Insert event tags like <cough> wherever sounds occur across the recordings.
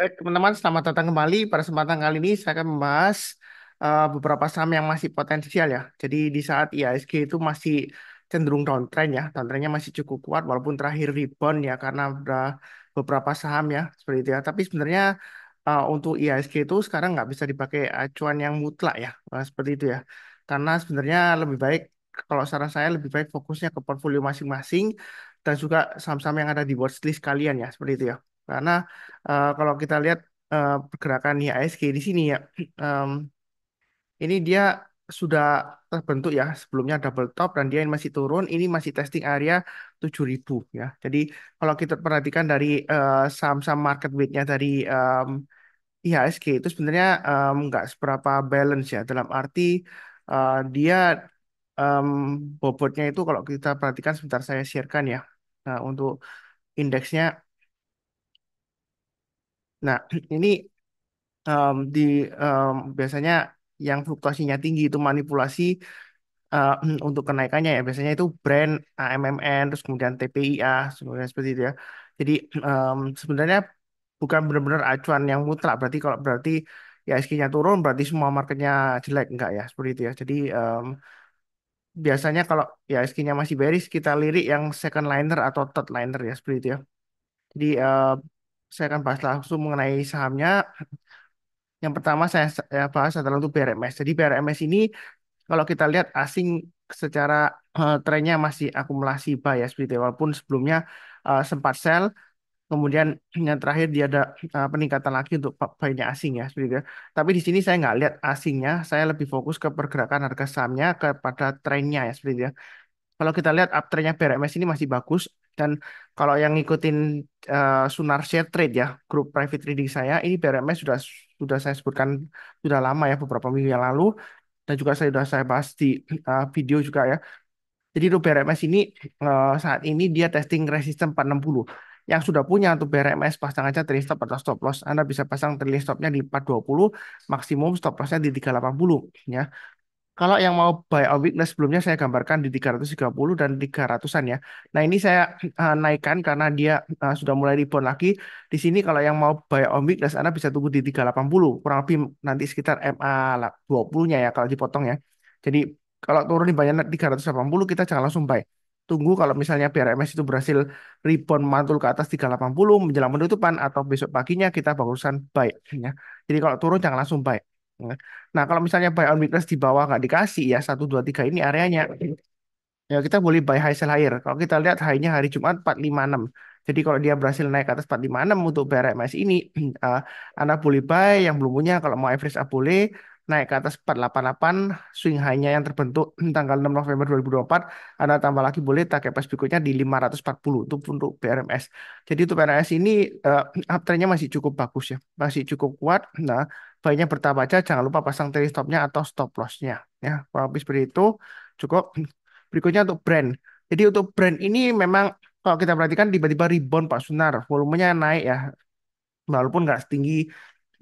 Baik, teman-teman, selamat datang kembali. Pada kesempatan kali ini saya akan membahas uh, beberapa saham yang masih potensial ya. Jadi di saat IHSG itu masih cenderung downtrend ya, downtrendnya masih cukup kuat walaupun terakhir rebound ya karena udah beberapa saham ya seperti itu ya. Tapi sebenarnya uh, untuk IHSG itu sekarang nggak bisa dipakai acuan yang mutlak ya, uh, seperti itu ya. Karena sebenarnya lebih baik kalau saran saya lebih baik fokusnya ke portfolio masing-masing dan juga saham-saham yang ada di watchlist kalian ya, seperti itu ya. Karena uh, kalau kita lihat uh, pergerakan IHSG di sini ya, <clears throat> um, ini dia sudah terbentuk ya sebelumnya double top dan dia masih turun. Ini masih testing area 7000 ya. Jadi kalau kita perhatikan dari uh, saham-saham market weight-nya dari um, IHSG itu sebenarnya nggak seberapa balance ya dalam arti uh, dia um, bobotnya itu kalau kita perhatikan sebentar saya sharekan ya. Nah, untuk indeksnya Nah, <clears throat> ini em, di em, biasanya yang fluktuasinya tinggi itu manipulasi eh, <clears throat> untuk kenaikannya ya. Biasanya itu brand AMMN, terus kemudian TPIA, sebenarnya seperti itu ya. Jadi em, sebenarnya bukan benar-benar acuan yang mutlak. Berarti kalau berarti ya ISG-nya turun, berarti semua marketnya jelek. Enggak ya, seperti itu ya. Jadi em, biasanya kalau ya ISG-nya masih bearish, kita lirik yang second liner atau third liner ya, seperti itu ya. Jadi eh, saya akan bahas langsung mengenai sahamnya. Yang pertama saya, saya bahas adalah untuk BRMS. Jadi BRMS ini kalau kita lihat asing secara uh, trennya masih akumulasi buy ya seperti itu. Walaupun sebelumnya uh, sempat sell, kemudian yang terakhir dia ada uh, peningkatan lagi untuk buy-nya asing ya seperti itu. Tapi di sini saya nggak lihat asingnya, saya lebih fokus ke pergerakan harga sahamnya kepada trennya ya seperti itu. ya. Kalau kita lihat uptrendnya BRMS ini masih bagus dan kalau yang ngikutin uh, Sunar Share Trade ya, grup private trading saya, ini BRMS sudah sudah saya sebutkan sudah lama ya beberapa minggu yang lalu dan juga saya sudah saya bahas di uh, video juga ya. Jadi untuk BRMS ini uh, saat ini dia testing resisten 460. Yang sudah punya untuk BRMS pasang aja trailing stop atau stop loss. Anda bisa pasang trailing stopnya di 420, maksimum stop lossnya di 380 ya. Kalau yang mau buy on weakness sebelumnya saya gambarkan di 330 dan 300-an ya. Nah, ini saya uh, naikkan karena dia uh, sudah mulai rebound lagi. Di sini kalau yang mau buy on weakness Anda bisa tunggu di 380, kurang lebih nanti sekitar MA 20-nya ya kalau dipotong ya. Jadi kalau turun di banyak 380 kita jangan langsung buy. Tunggu kalau misalnya BRMS itu berhasil rebound mantul ke atas 380 menjelang penutupan atau besok paginya kita barusan buy ya. Jadi kalau turun jangan langsung buy. Nah, kalau misalnya buy on weakness di bawah nggak dikasih ya, satu 2 3 ini areanya. Ya, kita boleh buy high sell higher. Kalau kita lihat high-nya hari Jumat 456. Jadi kalau dia berhasil naik ke atas 456 untuk BRMS ini, <clears throat> uh, Anda boleh buy, yang belum punya, kalau mau average up boleh, naik ke atas 488, swing high-nya yang terbentuk <clears throat> tanggal 6 November 2024, Anda tambah lagi boleh target price berikutnya di 540 itu untuk BRMS. Jadi untuk BRMS ini uh, uptrend-nya masih cukup bagus ya, masih cukup kuat. Nah, baiknya bertambah aja, jangan lupa pasang trailing stop-nya atau stop loss-nya. Ya, kurang lebih seperti itu cukup. <clears throat> Berikutnya untuk brand. Jadi untuk brand ini memang kalau kita perhatikan tiba-tiba rebound Pak Sunar, volumenya naik ya, walaupun nggak setinggi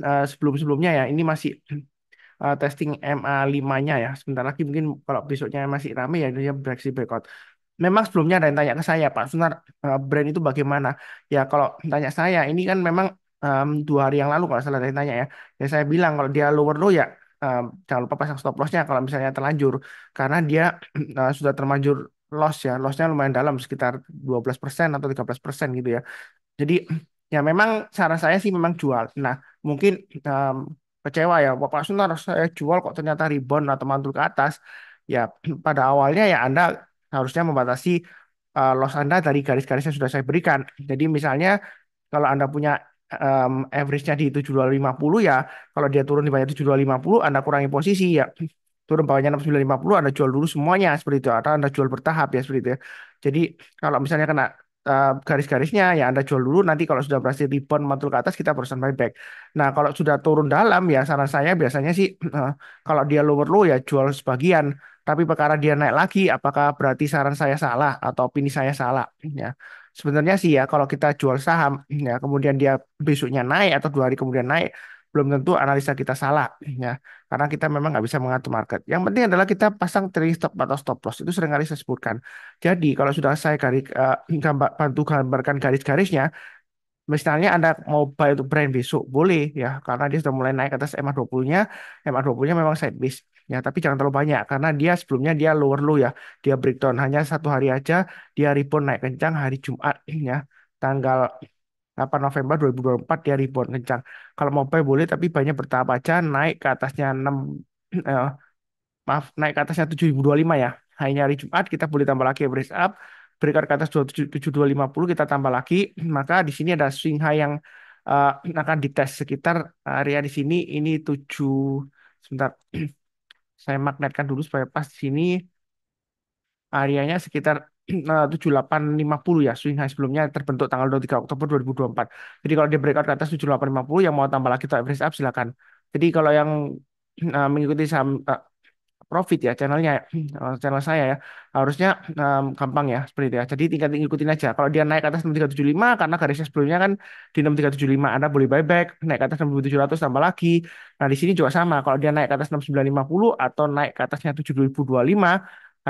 uh, sebelum-sebelumnya ya. Ini masih <clears throat> uh, testing MA5-nya ya. Sebentar lagi mungkin kalau besoknya masih ramai ya dia breaksi breakout. Memang sebelumnya ada yang tanya ke saya, Pak Sunar, uh, brand itu bagaimana? Ya kalau tanya saya, ini kan memang um, dua hari yang lalu kalau salah saya tanya ya. Ya saya bilang kalau dia lower low ya um, jangan lupa pasang stop lossnya kalau misalnya terlanjur. Karena dia uh, <clears throat> sudah terlanjur loss ya. Lossnya lumayan dalam sekitar 12% atau 13% gitu ya. Jadi <clears throat> ya memang cara saya sih memang jual. Nah mungkin um, kecewa ya. Bapak Sunar saya jual kok ternyata rebound atau mantul ke atas. Ya <clears throat> pada awalnya ya Anda harusnya membatasi uh, loss Anda dari garis-garis yang sudah saya berikan. Jadi misalnya kalau Anda punya um, average-nya di 7250 ya kalau dia turun di bawah 7250 Anda kurangi posisi ya. Turun bawahnya 6950 Anda jual dulu semuanya seperti itu. Atau Anda jual bertahap ya seperti itu ya. Jadi kalau misalnya kena uh, garis-garisnya ya Anda jual dulu nanti kalau sudah berhasil rebound mantul ke atas kita berusaha buyback. Nah, kalau sudah turun dalam ya saran saya biasanya sih uh, <clears throat> kalau dia lower low ya jual sebagian. Tapi perkara dia naik lagi apakah berarti saran saya salah atau opini saya salah ya. Sebenarnya sih ya kalau kita jual saham ya kemudian dia besoknya naik atau dua hari kemudian naik belum tentu analisa kita salah ya karena kita memang nggak bisa mengatur market. Yang penting adalah kita pasang trailing stop atau stop loss itu sering kali saya sebutkan. Jadi kalau sudah saya garis uh, gambar, bantu gambarkan garis-garisnya Misalnya Anda mau buy untuk brand besok, boleh ya, karena dia sudah mulai naik atas MA20-nya. MA20-nya memang sideways. Ya, tapi jangan terlalu banyak, karena dia sebelumnya dia lower low ya. Dia breakdown hanya satu hari aja, dia rebound naik kencang hari Jumat ya. Tanggal 8 November 2024 dia rebound kencang. Kalau mau buy boleh, tapi banyak bertahap aja, naik ke atasnya 6, <clears throat> eh, maaf, naik ke atasnya 7025 ya. Hanya hari Jumat kita boleh tambah lagi average up berikan ke atas 7250 kita tambah lagi maka di sini ada swing high yang uh, akan dites sekitar area di sini ini 7 sebentar <clears throat> saya magnetkan dulu supaya pas di sini areanya sekitar <clears throat> 7850 ya swing high sebelumnya terbentuk tanggal 23 Oktober 2024 jadi kalau dia breakout ke atas 7850 yang mau tambah lagi atau average up silakan. Jadi kalau yang uh, <clears throat> mengikuti saham uh, profit ya channelnya <clears throat> eh, channel saya ya harusnya um, gampang ya seperti itu ya. Jadi tinggal ikutin aja. Kalau dia naik ke atas 6375 karena garisnya sebelumnya kan di 6375 Anda boleh buyback naik ke atas 6700 tambah lagi. Nah di sini juga sama. Kalau dia naik ke atas 6950 atau naik ke atasnya 7025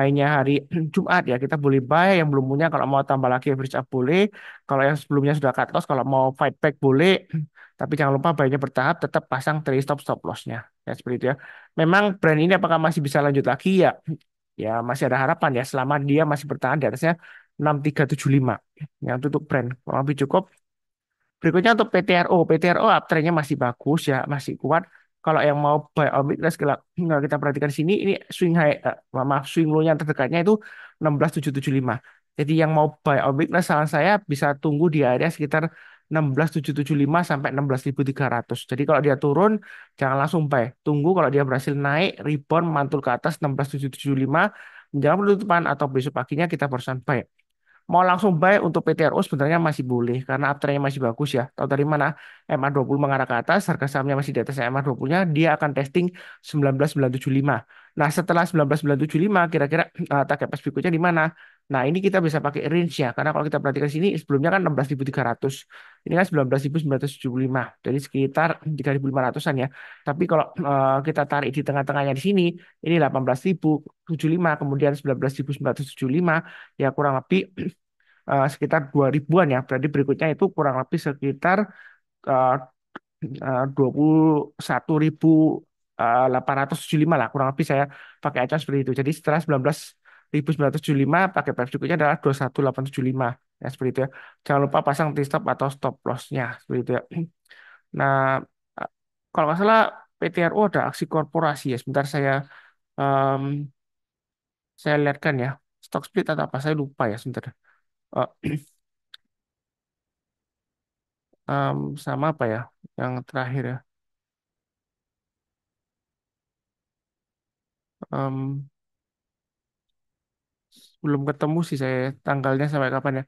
hanya hari <clears throat> Jumat ya kita boleh buy yang belum punya kalau mau tambah lagi average up boleh kalau yang sebelumnya sudah cut loss kalau mau fight back boleh <clears throat> tapi jangan lupa buynya bertahap tetap pasang trade stop stop lossnya. Ya seperti itu ya. Memang brand ini apakah masih bisa lanjut lagi? Ya <clears throat> ya masih ada harapan ya selama dia masih bertahan di atasnya 6375 ya untuk brand kurang lebih cukup. Berikutnya untuk PTRO PTRO uptrendnya masih bagus ya masih kuat kalau yang mau buy on weakness kita, kita perhatikan sini ini swing high uh, maaf swing low yang terdekatnya itu 16775 jadi yang mau buy on weakness saran saya bisa tunggu di area sekitar 16775 sampai 16300. Jadi kalau dia turun jangan langsung buy. Tunggu kalau dia berhasil naik rebound mantul ke atas 16775 menjelang penutupan atau besok paginya kita barusan buy. Mau langsung buy untuk PTRO sebenarnya masih boleh karena uptrendnya masih bagus ya. Tahu dari mana? MA20 mengarah ke atas, harga sahamnya masih di atas MA20-nya, dia akan testing 19975. Nah, setelah 19975 kira-kira uh, target price berikutnya di mana? Nah, ini kita bisa pakai range ya. Karena kalau kita perhatikan sini sebelumnya kan 16.300. Ini kan 19.975. Jadi sekitar 3.500-an ya. Tapi kalau uh, kita tarik di tengah-tengahnya di sini, ini 18.075, kemudian 19.975, ya kurang lebih uh, <clears throat> sekitar 2000-an ya. Berarti berikutnya itu kurang lebih sekitar uh, tujuh lima lah kurang lebih saya pakai aja seperti itu jadi setelah sembilan belas ribu sembilan ratus tujuh puluh lima pakai price berikutnya adalah dua satu delapan tujuh lima. Ya seperti itu ya. Jangan lupa pasang T stop atau stop lossnya seperti itu ya. <clears throat> Nah kalau nggak salah PTRO ada aksi korporasi ya. Sebentar saya um, saya lihatkan ya. Stock split atau apa saya lupa ya sebentar <clears throat> uh, um, sama apa ya yang terakhir ya? Um, belum ketemu sih saya tanggalnya sampai kapan ya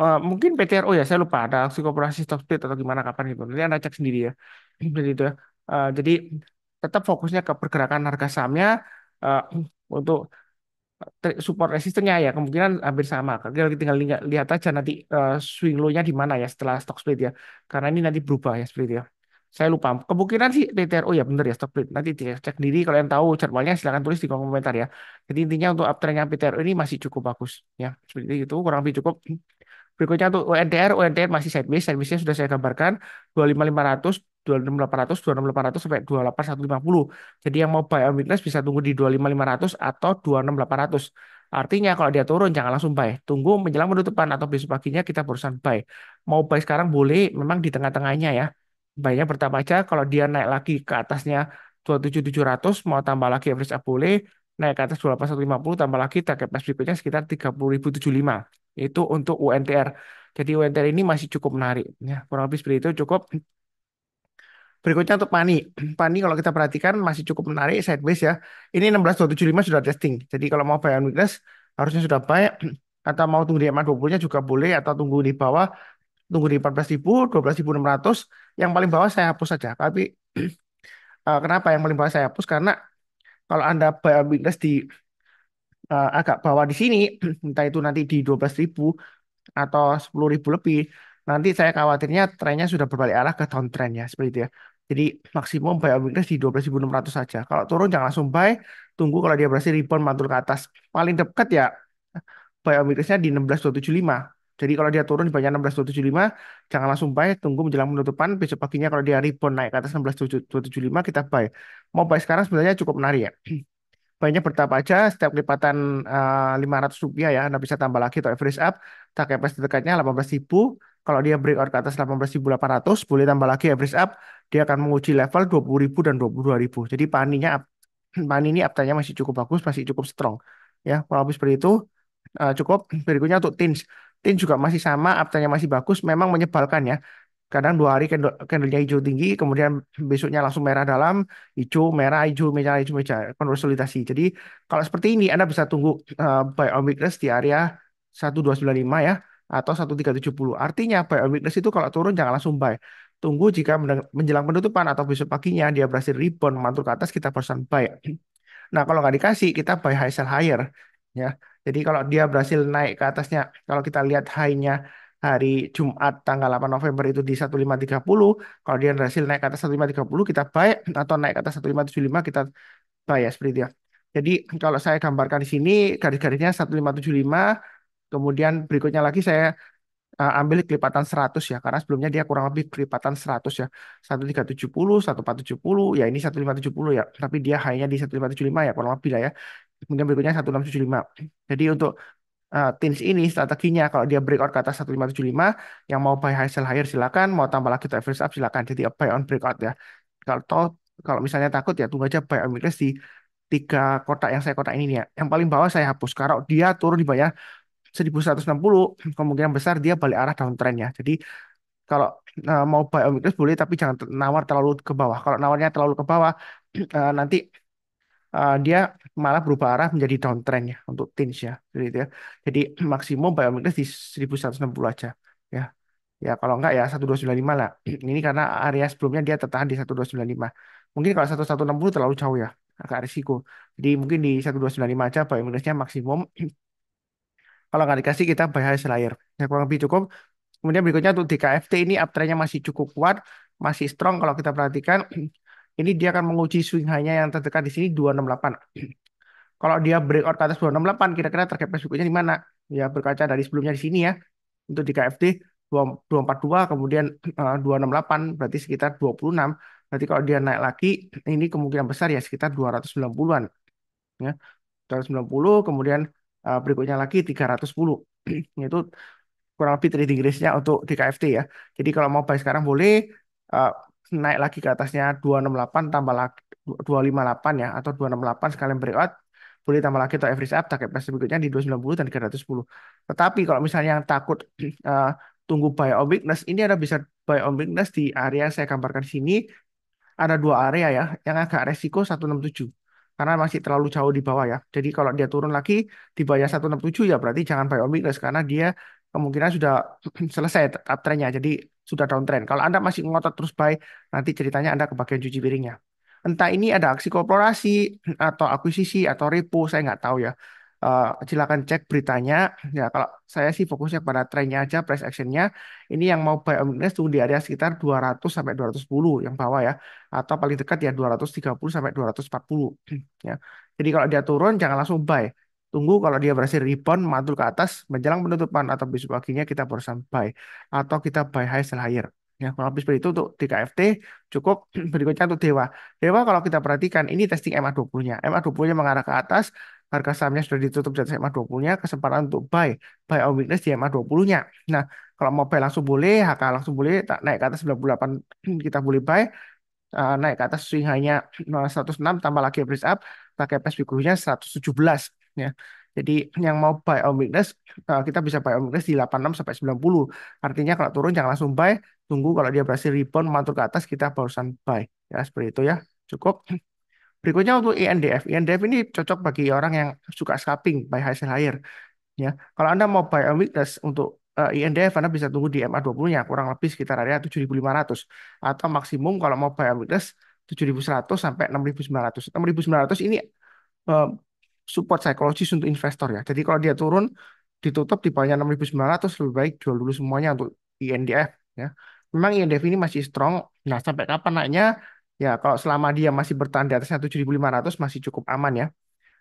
Uh, mungkin PTRO ya, saya lupa ada aksi koperasi stock split atau gimana kapan gitu. Nanti Anda cek sendiri ya. <clears throat> Jadi itu ya. Uh, jadi tetap fokusnya ke pergerakan harga sahamnya uh, untuk support resistennya ya kemungkinan hampir sama. Tinggal, tinggal lihat, aja nanti uh, swing low-nya di mana ya setelah stock split ya. Karena ini nanti berubah ya seperti itu ya. Saya lupa. Kemungkinan sih PTRO ya benar ya stock split. Nanti cek sendiri kalau yang tahu jadwalnya silahkan tulis di kolom komentar ya. Jadi intinya untuk uptrendnya PTRO ini masih cukup bagus ya. Seperti itu kurang lebih cukup. Berikutnya untuk UNTR, UNTR masih sideways, sidewaysnya sudah saya gambarkan 25500, 26800, 26800 sampai 28150. Jadi yang mau buy on weakness bisa tunggu di 25500 atau 26800. Artinya kalau dia turun jangan langsung buy. Tunggu menjelang penutupan atau besok paginya kita barusan buy. Mau buy sekarang boleh, memang di tengah-tengahnya ya. Buy-nya pertama aja kalau dia naik lagi ke atasnya 27700 mau tambah lagi average up boleh naik ke atas 28150 tambah lagi target price berikutnya sekitar 30.075 itu untuk UNTR. Jadi UNTR ini masih cukup menarik. Ya, kurang lebih seperti itu cukup. Berikutnya untuk Pani. Pani kalau kita perhatikan masih cukup menarik sideways ya. Ini 16275 sudah testing. Jadi kalau mau buy on weakness harusnya sudah buy atau mau tunggu di MA20-nya juga boleh atau tunggu di bawah tunggu di 14.000, 12.600. Yang paling bawah saya hapus saja. Tapi uh, <clears throat> kenapa yang paling bawah saya hapus? Karena kalau Anda on weakness di uh, agak bawah di sini, <clears throat> entah itu nanti di 12.000 atau 10.000 lebih, nanti saya khawatirnya trennya sudah berbalik arah ke downtrend ya, seperti itu ya. Jadi maksimum buy on weakness di 12.600 saja. Kalau turun jangan langsung buy, tunggu kalau dia berhasil rebound mantul ke atas. Paling dekat ya buy on weaknessnya di 16.275. Jadi kalau dia turun di bawah 16.275, jangan langsung buy, tunggu menjelang penutupan. Besok paginya kalau dia rebound naik ke atas 16.275, kita buy. Mau buy sekarang sebenarnya cukup menarik ya. <clears throat> Banyak bertahap aja, setiap kelipatan uh, 500 rupiah ya, Anda bisa tambah lagi atau average up. Target price dekatnya 18.000. Kalau dia breakout ke atas 18.800, boleh tambah lagi average up. Dia akan menguji level 20.000 dan 22.000. Jadi paninya, pani ini uptime masih cukup bagus, masih cukup strong. Ya, kalau habis seperti itu, uh, cukup. Berikutnya untuk tins. Tins juga masih sama, uptime masih bagus. Memang menyebalkan ya kadang dua hari candle, candlenya hijau tinggi, kemudian besoknya langsung merah dalam, hijau, merah, hijau, merah, hijau, merah, konsolidasi. Jadi kalau seperti ini Anda bisa tunggu uh, buy on weakness di area 1295 ya, atau 1370. Artinya buy on weakness itu kalau turun jangan langsung buy. Tunggu jika menjelang penutupan atau besok paginya dia berhasil rebound mantul ke atas kita persen buy. <clears throat> Nah kalau nggak dikasih kita buy high sell higher ya. Jadi kalau dia berhasil naik ke atasnya, kalau kita lihat high-nya hari Jumat tanggal 8 November itu di 1530, kalau dia berhasil naik ke atas 1530 kita buy atau naik ke atas 1575 kita buy ya seperti itu ya. Jadi kalau saya gambarkan di sini garis-garisnya 1575, kemudian berikutnya lagi saya uh, ambil kelipatan 100 ya karena sebelumnya dia kurang lebih kelipatan 100 ya. 1370 1470 ya ini 1570 ya. Tapi dia hanya di 1575 ya kurang lebih lah ya. Kemudian berikutnya 1675 jadi untuk uh, tins ini strateginya kalau dia breakout ke atas 1575 yang mau buy high sell higher silakan mau tambah lagi average up silakan. Jadi buy on breakout ya. Kalau toh kalau misalnya takut ya tunggu aja buy on weakness di tiga kotak yang saya kotak ini nih ya. Yang paling bawah saya hapus. Kalau dia turun di bawah 1160 kemungkinan besar dia balik arah downtrendnya jadi kalau uh, mau buy on weakness boleh tapi jangan nawar terlalu ke bawah kalau nawarnya terlalu ke bawah uh, <clears throat> nanti uh, dia malah berubah arah menjadi downtrend ya untuk tins ya gitu ya. Jadi <clears throat> maksimum biometris di 1160 aja ya. Ya kalau enggak ya 1295 lah. <clears throat> Ini karena area sebelumnya dia tertahan di 1295. Mungkin kalau 1160 terlalu jauh ya, agak risiko. Jadi mungkin di 1295 aja biometrisnya maksimum. Kalau nggak dikasih kita high layer. Ya kurang lebih cukup. Kemudian berikutnya untuk DKFT ini uptrendnya masih cukup kuat, masih strong kalau kita perhatikan. <clears throat> Ini dia akan menguji swing high-nya yang terdekat di sini 268. <clears throat> Kalau dia breakout ke atas 268, kira-kira target price berikutnya di mana? Ya berkaca dari sebelumnya di sini ya. Untuk di KFT 242, kemudian <clears throat> uh, 268, berarti sekitar 26. Berarti kalau dia naik lagi, ini kemungkinan besar ya sekitar 290-an. Ya, 290, kemudian uh, berikutnya lagi 310. <clears throat> Itu kurang lebih trading range-nya untuk di KFT ya. Jadi kalau mau buy sekarang boleh, uh, naik lagi ke atasnya 268 tambah lagi 258 ya atau 268 sekalian breakout boleh tambah lagi atau average up target price berikutnya di 290 dan 310 tetapi kalau misalnya yang takut uh, <clears throat> tunggu buy on weakness ini ada bisa buy on weakness di area yang saya gambarkan sini ada dua area ya yang agak resiko 167 karena masih terlalu jauh di bawah ya jadi kalau dia turun lagi di bawah 167 ya berarti jangan buy on weakness karena dia kemungkinan sudah <clears throat> selesai uptrendnya jadi sudah downtrend. Kalau Anda masih ngotot terus buy, nanti ceritanya Anda ke bagian cuci piringnya. Entah ini ada aksi korporasi <clears throat> atau akuisisi atau repo, saya nggak tahu ya. Uh, silakan cek beritanya. Ya kalau saya sih fokusnya pada trennya aja, price actionnya. Ini yang mau buy weakness tunggu di area sekitar 200 sampai 210 yang bawah ya, atau paling dekat ya 230 sampai 240 <clears throat> ya. Jadi kalau dia turun jangan langsung buy. Tunggu kalau dia berhasil rebound, mantul ke atas, menjelang penutupan atau besok paginya kita baru sampai. Atau kita buy high sell higher. Ya, kalau habis seperti itu untuk DKFT cukup <clears throat> berikutnya untuk Dewa. Dewa kalau kita perhatikan ini testing MA20-nya. MA20-nya mengarah ke atas, harga sahamnya sudah ditutup di atas MA20-nya, kesempatan untuk buy, buy on weakness di MA20-nya. Nah, kalau mau buy langsung boleh, HK langsung boleh, tak naik ke atas 98 <clears throat> kita boleh buy, uh, naik ke atas swing hanya 106 tambah lagi average up, pakai price figurnya 117 ya. Jadi yang mau buy on weakness uh, kita bisa buy on weakness di 86 sampai 90. Artinya kalau turun jangan langsung buy, tunggu kalau dia berhasil rebound mantul ke atas kita barusan buy. Ya seperti itu ya. Cukup. Berikutnya untuk INDF. INDF ini cocok bagi orang yang suka scalping buy high sell higher. Ya, kalau Anda mau buy on weakness untuk uh, eh, INDF Anda bisa tunggu di MA20-nya kurang lebih sekitar area 7.500 atau maksimum kalau mau buy on weakness 7.100 sampai 6.900. 6.900 ini uh, support psikologis untuk investor ya. Jadi kalau dia turun ditutup di bawahnya 6.900 lebih baik jual dulu semuanya untuk INDF ya. Memang INDF ini masih strong. Nah, sampai kapan naiknya? Ya, kalau selama dia masih bertahan di atasnya 7.500 masih cukup aman ya.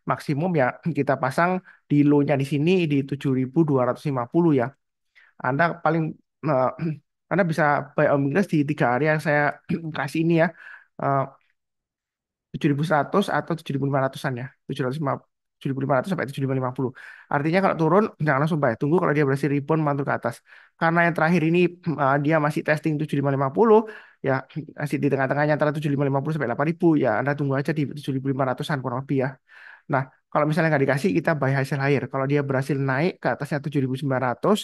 Maksimum ya kita pasang di low-nya di sini di 7.250 ya. Anda paling eh, <clears throat> Anda bisa buy on weakness di tiga area yang saya <clears throat> kasih ini ya. Eh, 7.100 atau 7.500-an ya. 700 7.500 sampai 7.550. Artinya kalau turun jangan langsung buy. Tunggu kalau dia berhasil rebound mantul ke atas. Karena yang terakhir ini uh, <clears throat> dia masih testing 7.550 ya masih di tengah-tengahnya antara 7.550 sampai 8.000 ya Anda tunggu aja di 7.500-an kurang lebih ya. Nah, kalau misalnya nggak dikasih, kita buy hasil higher. Kalau dia berhasil naik ke atasnya 7.900,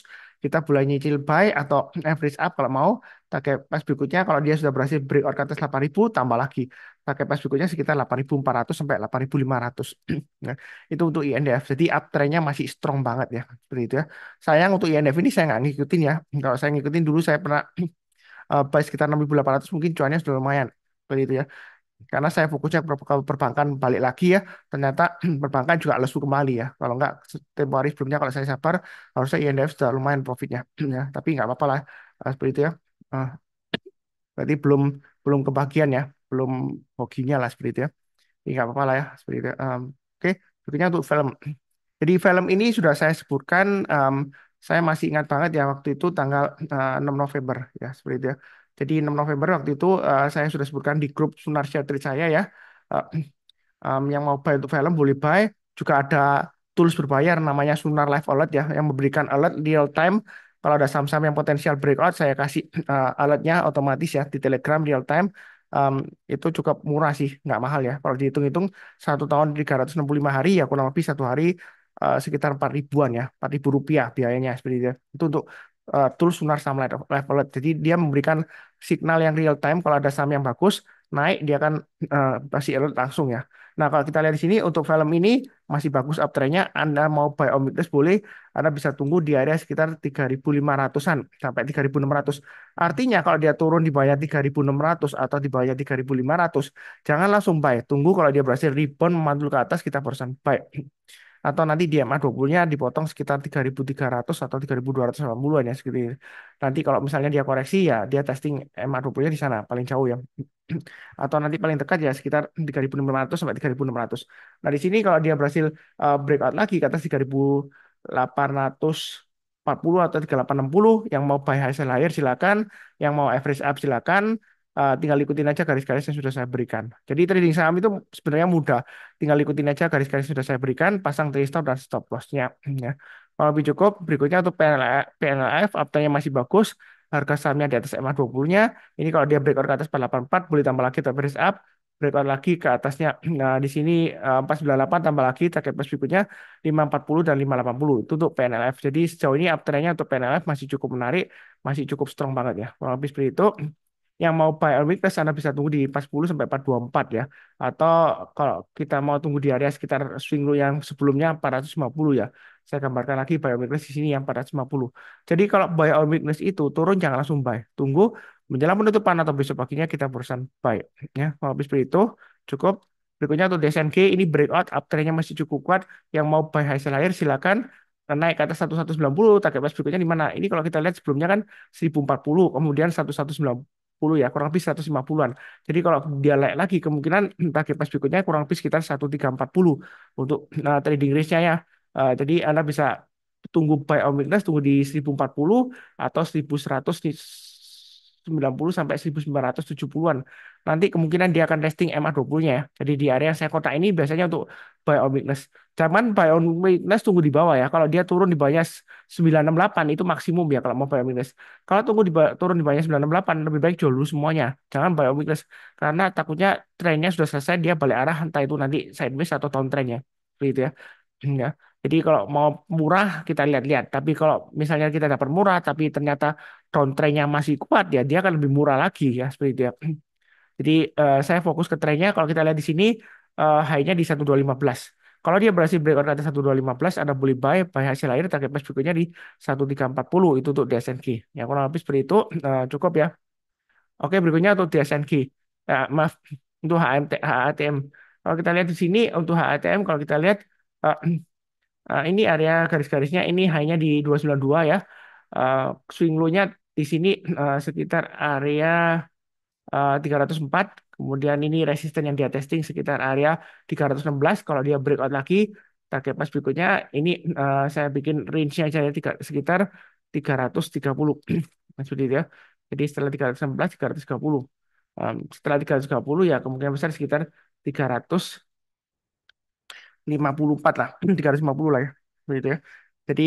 kita boleh nyicil buy atau <clears throat> average up kalau mau. Pakai pas berikutnya, kalau dia sudah berhasil breakout ke atas 8.000, tambah lagi. Pakai pas berikutnya sekitar 8.400 sampai 8.500. <clears throat> Nah, itu untuk INDF. Jadi uptrendnya masih strong banget ya. Seperti itu ya. Sayang untuk INDF ini saya nggak ngikutin ya. Kalau saya ngikutin dulu, saya pernah uh, <clears throat> buy sekitar 6.800, mungkin cuannya sudah lumayan. Seperti itu ya karena saya fokusnya ke perbankan balik lagi ya ternyata <clears throat> perbankan juga lesu kembali ya. Kalau nggak tempo hari sebelumnya kalau saya sabar harusnya INDF sudah lumayan profitnya <clears throat> ya. Tapi nggak apa-apa lah uh, seperti itu ya. Uh, berarti belum belum kebagian ya belum hokinya lah seperti itu ya. Nggak apa-apa lah ya seperti itu. Um, oke berikutnya untuk film. <clears throat> Jadi film ini sudah saya sebutkan um, saya masih ingat banget ya waktu itu tanggal uh, 6 November ya seperti itu ya jadi 6 November waktu itu uh, saya sudah sebutkan di grup Sunar Trade saya ya. Uh, um, yang mau buy untuk film boleh buy. Juga ada tools berbayar namanya Sunar Live Alert ya yang memberikan alert real time kalau ada saham-saham yang potensial breakout saya kasih uh, alertnya otomatis ya di Telegram real time um, itu cukup murah sih nggak mahal ya kalau dihitung-hitung satu tahun 365 hari ya kurang lebih satu hari uh, sekitar 4 ribuan ya 4 ribu rupiah biayanya seperti itu itu untuk uh, tools Sunar Saham Live Alert jadi dia memberikan signal yang real time kalau ada saham yang bagus naik dia akan uh, kasih alert langsung ya. Nah kalau kita lihat di sini untuk film ini masih bagus uptrendnya. Anda mau buy weakness boleh. Anda bisa tunggu di area sekitar 3.500an sampai 3.600. Artinya kalau dia turun di bawah 3.600 atau di bawah 3.500 jangan langsung buy. Tunggu kalau dia berhasil rebound memantul ke atas kita barusan buy atau nanti di MA20-nya dipotong sekitar 3.300 atau 3.280-an ya segitu. Nanti kalau misalnya dia koreksi ya dia testing MA20-nya di sana paling jauh ya. <clears throat> atau nanti paling dekat ya sekitar 3.500 sampai 3.600. Nah, di sini kalau dia berhasil uh, breakout lagi ke atas 3.840 atau 3.860 yang mau buy hasil lahir silakan, yang mau average up silakan uh, tinggal ikutin aja garis-garis yang sudah saya berikan. Jadi trading saham itu sebenarnya mudah. Tinggal ikutin aja garis-garis yang sudah saya berikan, pasang trade stop dan stop loss-nya. Ya. Kalau lebih cukup, berikutnya untuk PNLF, PNLF masih bagus, harga sahamnya di atas MA20-nya. Ini kalau dia breakout ke atas 484, boleh tambah lagi atau beres up, breakout lagi ke atasnya. Nah, di sini uh, 498 tambah lagi target price berikutnya 540 dan 580. Itu untuk PNLF. Jadi sejauh ini uptrendnya untuk PNLF masih cukup menarik, masih cukup strong banget ya. Kalau lebih seperti itu, yang mau buy on weakness Anda bisa tunggu di 40 sampai 424 ya. Atau kalau kita mau tunggu di area sekitar swing low yang sebelumnya 450 ya. Saya gambarkan lagi buy on weakness di sini yang 450. Jadi kalau buy on weakness itu turun jangan langsung buy. Tunggu menjelang penutupan atau besok paginya kita berusaha buy ya. Kalau habis itu cukup Berikutnya untuk DSNG ini breakout uptrendnya masih cukup kuat. Yang mau buy hasil akhir silakan naik ke atas 1190 target price berikutnya di mana? Ini kalau kita lihat sebelumnya kan 1040 kemudian 1190 ya kurang lebih 150-an. Jadi kalau dia naik lagi kemungkinan <clears throat> target price berikutnya kurang lebih sekitar 1340 untuk uh, trading range-nya ya. Uh, jadi Anda bisa tunggu buy on weakness tunggu di 1040 atau 1100 di 90 sampai 1970-an. Nanti kemungkinan dia akan testing MA20-nya ya. Jadi di area saya kotak ini biasanya untuk buy on weakness. Cuman buy on weakness tunggu di bawah ya. Kalau dia turun di bawahnya 968 itu maksimum ya kalau mau buy on weakness. Kalau tunggu di turun di bawahnya 968 lebih baik jual dulu semuanya. Jangan buy on weakness karena takutnya trennya sudah selesai dia balik arah entah itu nanti sideways atau downtrend ya. Begitu ya. <clears throat> Ya. Jadi kalau mau murah kita lihat-lihat. Tapi kalau misalnya kita dapat murah tapi ternyata downtrendnya masih kuat ya dia akan lebih murah lagi ya seperti itu ya. <clears throat> Jadi uh, saya fokus ke trennya. Kalau kita lihat di sini uh, high-nya di 1215. Kalau dia berhasil breakout ke atas 1215, Anda boleh buy, buy hasil akhir target price berikutnya di 1340 itu untuk DSNK. Ya kurang lebih seperti itu uh, <clears throat> cukup ya. Oke, berikutnya untuk DSNK. Ya, maaf untuk HMT, HATM. Kalau kita lihat di sini untuk HATM kalau kita lihat uh, uh, <clears throat> ini area garis-garisnya ini hanya di 292 ya. Uh, swing low-nya di sini uh, <clears throat> sekitar area uh, 304. Kemudian ini resisten yang dia testing sekitar area 316. Kalau dia breakout lagi, target pas berikutnya ini uh, saya bikin range-nya aja ya tiga, sekitar 330 Nah, seperti itu ya jadi setelah 316 330 Em, setelah 330 ya kemungkinan besar sekitar 354 lah <clears throat> 350 lah ya begitu ya jadi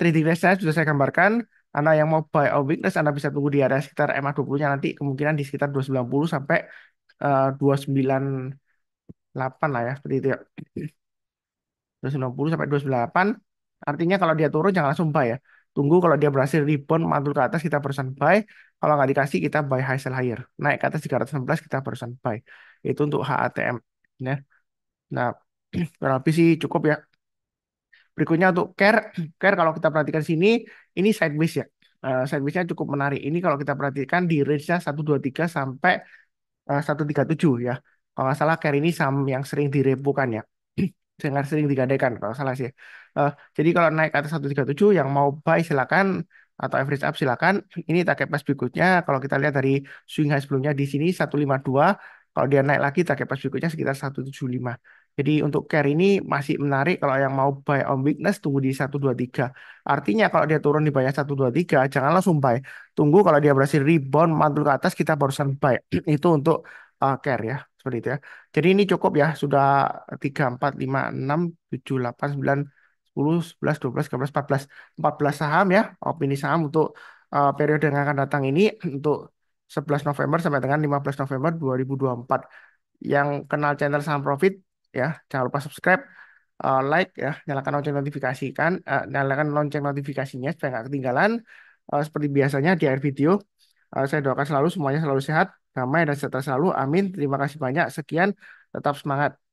trading range sudah saya gambarkan Anda yang mau buy or weakness Anda bisa tunggu di area sekitar MA20 nya nanti kemungkinan di sekitar 290 sampai eh, 298 lah ya seperti itu ya. 290 sampai 298 artinya kalau dia turun jangan langsung buy ya. Tunggu kalau dia berhasil rebound mantul ke atas kita barusan buy. Kalau nggak dikasih kita buy high sell higher. Naik ke atas 316 kita barusan buy. Itu untuk HATM ya nah <clears throat> kurang lebih sih cukup ya berikutnya untuk care <clears throat> care kalau kita perhatikan sini ini sideways ya Eh, sideways-nya cukup menarik ini kalau kita perhatikan di range-nya 123 sampai eh, 137 ya kalau nggak salah care ini saham yang sering direpukan ya <clears throat> sangat sering digadaikan kalau salah sih. Eh, jadi kalau naik ke atas 137 yang mau buy silakan atau average up silakan. <clears throat> Ini target price berikutnya kalau kita lihat dari swing high sebelumnya di sini 152, kalau dia naik lagi target price berikutnya sekitar 175. Jadi untuk care ini masih menarik kalau yang mau buy on weakness tunggu di 123. Artinya kalau dia turun di bawah 123 jangan langsung buy. Tunggu kalau dia berhasil rebound mantul ke atas kita barusan buy. <clears throat> Itu untuk uh, care ya. Seperti itu ya. Jadi ini cukup ya, sudah 3, 4, 5, 6, 7, 8, 9, 10, 11, 12, 13, 14, 14 saham ya, opini saham untuk uh, periode yang akan datang ini untuk 11 November sampai dengan 15 November 2024. Yang kenal channel saham profit ya, jangan lupa subscribe, uh, like ya, nyalakan lonceng notifikasikan, uh, nyalakan lonceng notifikasinya supaya nggak ketinggalan. Uh, seperti biasanya di akhir video, uh, saya doakan selalu semuanya selalu sehat, damai dan sejahtera selalu. Amin. Terima kasih banyak. Sekian, tetap semangat.